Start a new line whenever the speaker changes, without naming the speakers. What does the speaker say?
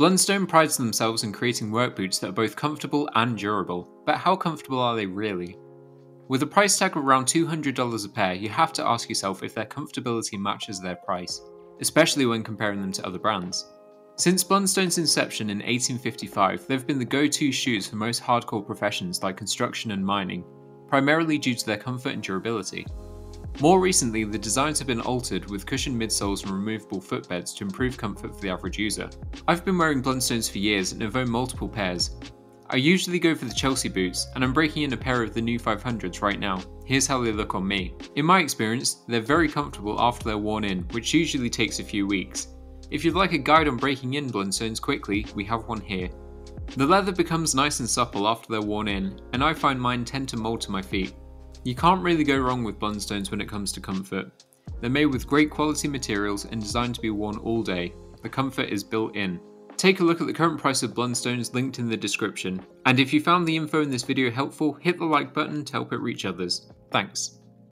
Blundstone prides themselves in creating work boots that are both comfortable and durable, but how comfortable are they really? With a price tag of around $200 a pair, you have to ask yourself if their comfortability matches their price, especially when comparing them to other brands. Since Blundstone's inception in 1855, they've been the go to shoes for most hardcore professions like construction and mining, primarily due to their comfort and durability. More recently, the designs have been altered with cushioned midsoles and removable footbeds to improve comfort for the average user. I've been wearing Blundstones for years and have owned multiple pairs, I usually go for the Chelsea boots, and I'm breaking in a pair of the new 500s right now. Here's how they look on me. In my experience, they're very comfortable after they're worn in, which usually takes a few weeks. If you'd like a guide on breaking in Blundstones quickly, we have one here. The leather becomes nice and supple after they're worn in, and I find mine tend to mold to my feet. You can't really go wrong with Blundstones when it comes to comfort. They're made with great quality materials and designed to be worn all day. The comfort is built in. Take a look at the current price of Blundstones linked in the description. And if you found the info in this video helpful, hit the like button to help it reach others. Thanks.